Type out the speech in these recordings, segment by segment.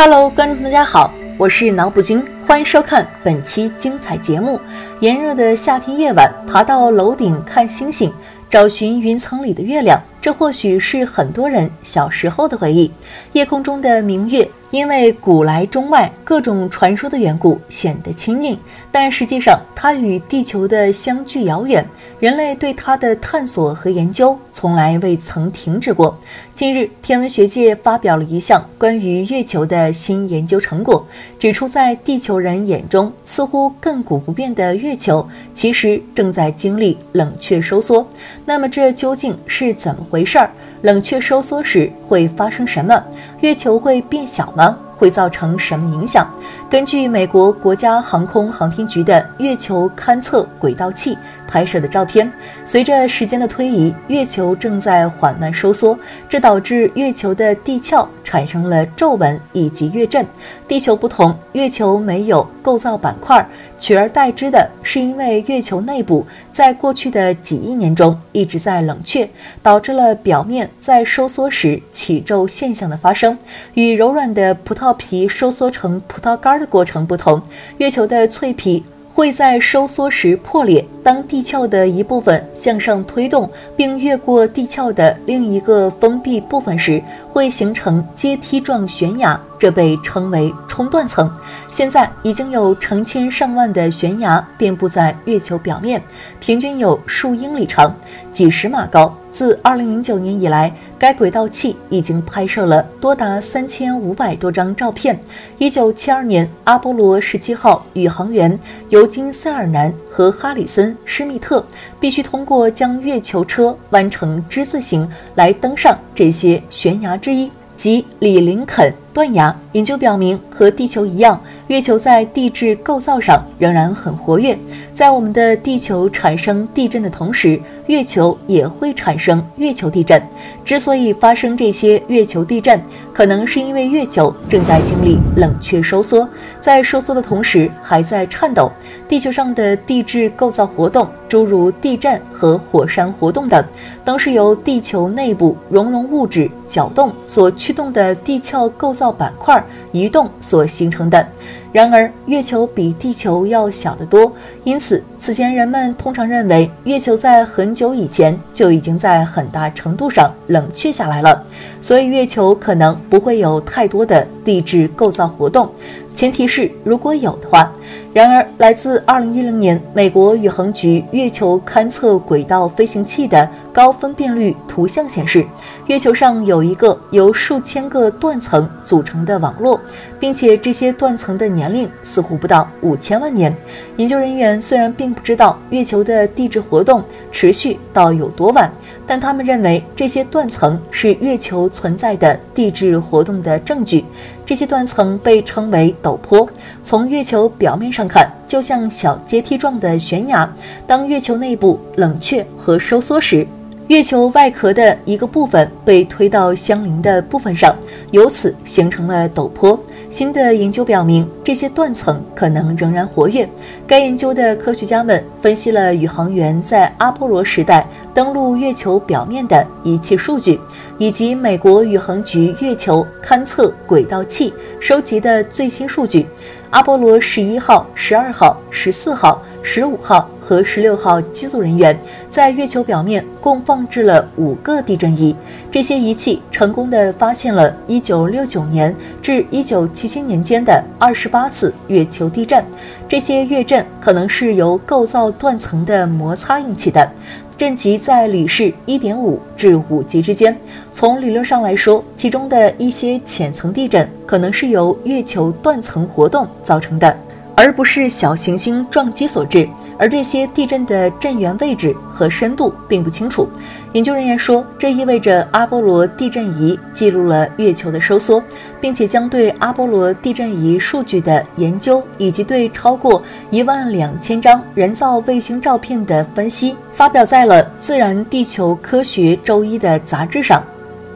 Hello，观众大家好，我是脑补君，欢迎收看本期精彩节目。炎热的夏天夜晚，爬到楼顶看星星，找寻云层里的月亮，这或许是很多人小时候的回忆。夜空中的明月。因为古来中外各种传说的缘故，显得亲近，但实际上它与地球的相距遥远。人类对它的探索和研究从来未曾停止过。近日，天文学界发表了一项关于月球的新研究成果，指出在地球人眼中似乎亘古不变的月球，其实正在经历冷却收缩。那么，这究竟是怎么回事儿？冷却收缩时会发生什么？月球会变小吗？会造成什么影响？根据美国国家航空航天局的月球勘测轨道器拍摄的照片，随着时间的推移，月球正在缓慢收缩，这导致月球的地壳产生了皱纹以及月震。地球不同，月球没有构造板块，取而代之的是因为月球内部在过去的几亿年中一直在冷却，导致了表面在收缩时起皱现象的发生，与柔软的葡萄。皮收缩成葡萄干的过程不同，月球的脆皮会在收缩时破裂。当地壳的一部分向上推动，并越过地壳的另一个封闭部分时，会形成阶梯状悬崖，这被称为冲断层。现在已经有成千上万的悬崖遍布在月球表面，平均有数英里长，几十码高。自2009年以来，该轨道器已经拍摄了多达3500多张照片。1972年，阿波罗17号宇航员尤金·塞尔南和哈里森。施密特必须通过将月球车弯成之字形来登上这些悬崖之一，即里林肯断崖。研究表明，和地球一样，月球在地质构造上仍然很活跃。在我们的地球产生地震的同时，月球也会产生月球地震。之所以发生这些月球地震，可能是因为月球正在经历冷却收缩，在收缩的同时还在颤抖。地球上的地质构造活动，诸如地震和火山活动等，都是由地球内部熔融物质搅动所驱动的地壳构造板块移动所形成的。然而，月球比地球要小得多，因此，此前人们通常认为月球在很久以前就已经在很大程度上冷却下来了，所以月球可能不会有太多的地质构造活动。前提是如果有的话。然而，来自2010年美国宇航局月球勘测轨道飞行器的高分辨率图像显示，月球上有一个由数千个断层组成的网络，并且这些断层的年龄似乎不到五千万年。研究人员虽然并不知道月球的地质活动持续到有多晚，但他们认为这些断层是月球存在的地质活动的证据。这些断层被称为陡坡，从月球表面上看，就像小阶梯状的悬崖。当月球内部冷却和收缩时，月球外壳的一个部分被推到相邻的部分上，由此形成了陡坡。新的研究表明，这些断层可能仍然活跃。该研究的科学家们分析了宇航员在阿波罗时代登陆月球表面的仪器数据，以及美国宇航局月球勘测轨道器收集的最新数据。阿波罗十一号、十二号、十四号、十五号和十六号机组人员在月球表面共放置了五个地震仪，这些仪器成功地发现了1969年至1977年间的28次月球地震。这些月震可能是由构造断层的摩擦引起的。震级在里氏一点五至五级之间。从理论上来说，其中的一些浅层地震可能是由月球断层活动造成的。而不是小行星撞击所致，而这些地震的震源位置和深度并不清楚。研究人员说，这意味着阿波罗地震仪记录了月球的收缩，并且将对阿波罗地震仪数据的研究以及对超过一万两千张人造卫星照片的分析发表在了《自然地球科学周一》的杂志上。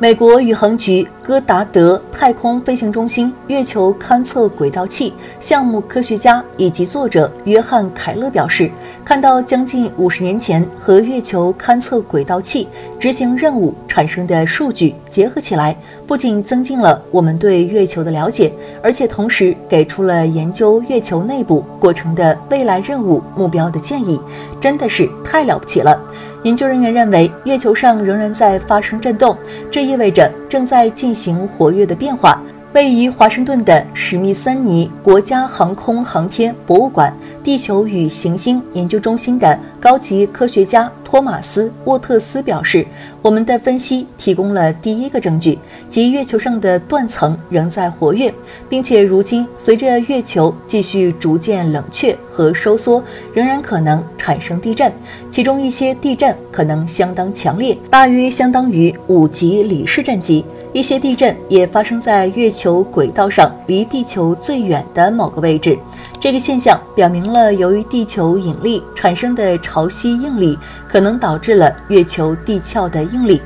美国宇航局戈达德太空飞行中心月球勘测轨道器项目科学家以及作者约翰·凯勒表示，看到将近五十年前和月球勘测轨道器执行任务产生的数据结合起来，不仅增进了我们对月球的了解，而且同时给出了研究月球内部过程的未来任务目标的建议，真的是太了不起了。研究人员认为，月球上仍然在发生震动，这意味着正在进行活跃的变化。位于华盛顿的史密森尼国家航空航天博物馆地球与行星研究中心的高级科学家托马斯·沃特斯表示：“我们的分析提供了第一个证据，即月球上的断层仍在活跃，并且如今随着月球继续逐渐冷却和收缩，仍然可能产生地震。其中一些地震可能相当强烈，大约相当于五级里氏震级。”一些地震也发生在月球轨道上离地球最远的某个位置。这个现象表明了，由于地球引力产生的潮汐应力可能导致了月球地壳的应力。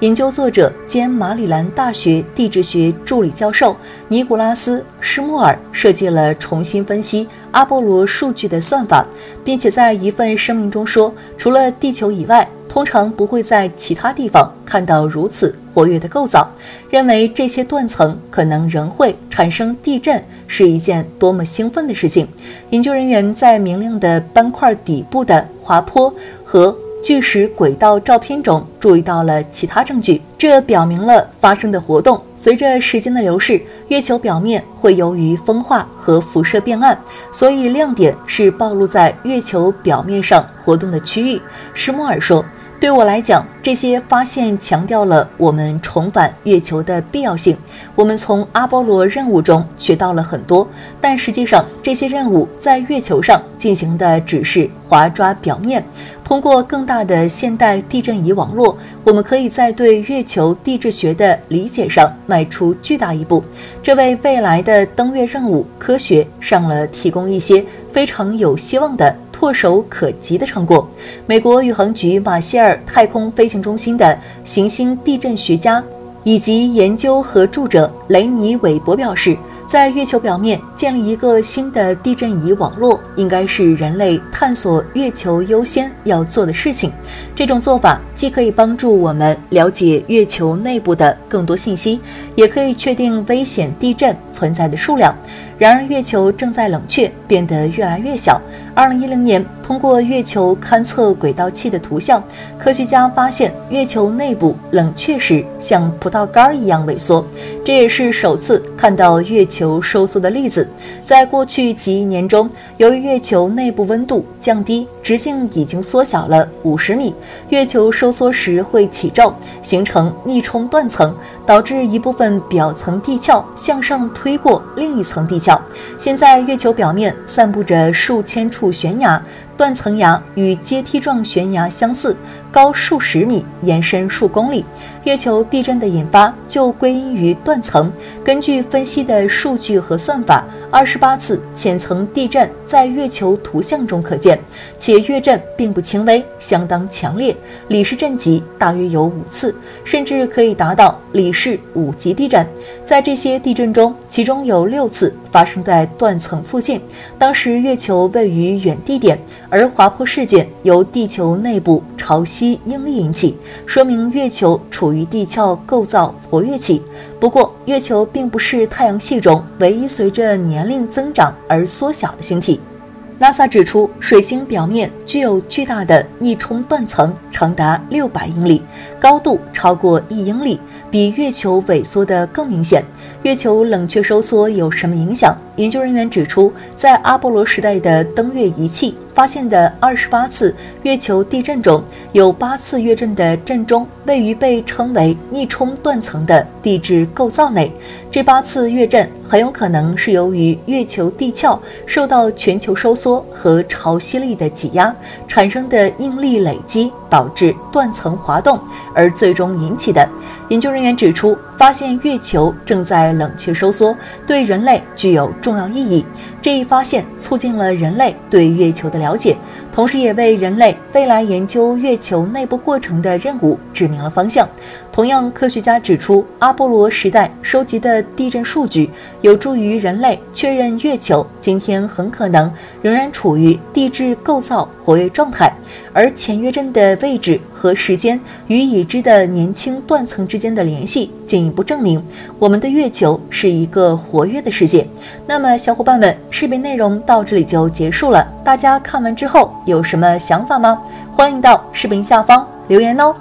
研究作者兼马里兰大学地质学助理教授尼古拉斯·施莫尔设计了重新分析阿波罗数据的算法，并且在一份声明中说：“除了地球以外。”通常不会在其他地方看到如此活跃的构造，认为这些断层可能仍会产生地震是一件多么兴奋的事情。研究人员在明亮的斑块底部的滑坡和巨石轨道照片中注意到了其他证据，这表明了发生的活动。随着时间的流逝，月球表面会由于风化和辐射变暗，所以亮点是暴露在月球表面上活动的区域。施莫尔说。对我来讲，这些发现强调了我们重返月球的必要性。我们从阿波罗任务中学到了很多，但实际上，这些任务在月球上进行的只是划抓表面。通过更大的现代地震仪网络，我们可以在对月球地质学的理解上迈出巨大一步。这为未来的登月任务科学上了提供一些非常有希望的。唾手可及的成果。美国宇航局马歇尔太空飞行中心的行星地震学家以及研究合著者雷尼·韦伯表示。在月球表面建立一个新的地震仪网络，应该是人类探索月球优先要做的事情。这种做法既可以帮助我们了解月球内部的更多信息，也可以确定危险地震存在的数量。然而，月球正在冷却，变得越来越小。二零一零年，通过月球勘测轨道器的图像，科学家发现月球内部冷却时像葡萄干一样萎缩，这也是首次看到月球收缩的例子。在过去几亿年中，由于月球内部温度降低，直径已经缩小了五十米，月球收缩时会起皱，形成逆冲断层。导致一部分表层地壳向上推过另一层地壳。现在，月球表面散布着数千处悬崖。断层崖与阶梯状悬崖相似，高数十米，延伸数公里。月球地震的引发就归因于断层。根据分析的数据和算法，二十八次浅层地震在月球图像中可见，且月震并不轻微，相当强烈。里氏震级大约有五次，甚至可以达到里氏五级地震。在这些地震中，其中有六次发生在断层附近，当时月球位于远地点。而滑坡事件由地球内部潮汐应力引起，说明月球处于地壳构造活跃期。不过，月球并不是太阳系中唯一随着年龄增长而缩小的星体。NASA 指出，水星表面具有巨大的逆冲断层，长达六百英里，高度超过一英里，比月球萎缩的更明显。月球冷却收缩有什么影响？研究人员指出，在阿波罗时代的登月仪器发现的二十八次月球地震中，有八次月震的震中位于被称为逆冲断层的地质构造内。这八次月震很有可能是由于月球地壳受到全球收缩和潮汐力的挤压产生的应力累积，导致断层滑动而最终引起的。研究人员指出，发现月球正在冷却收缩，对人类具有重要意义。这一发现促进了人类对月球的了解。同时也为人类未来研究月球内部过程的任务指明了方向。同样，科学家指出，阿波罗时代收集的地震数据有助于人类确认月球今天很可能仍然处于地质构造活跃状态，而前月震的位置和时间与已知的年轻断层之间的联系，进一步证明我们的月球是一个活跃的世界。那么，小伙伴们，视频内容到这里就结束了，大家看完之后有什么想法吗？欢迎到视频下方留言哦。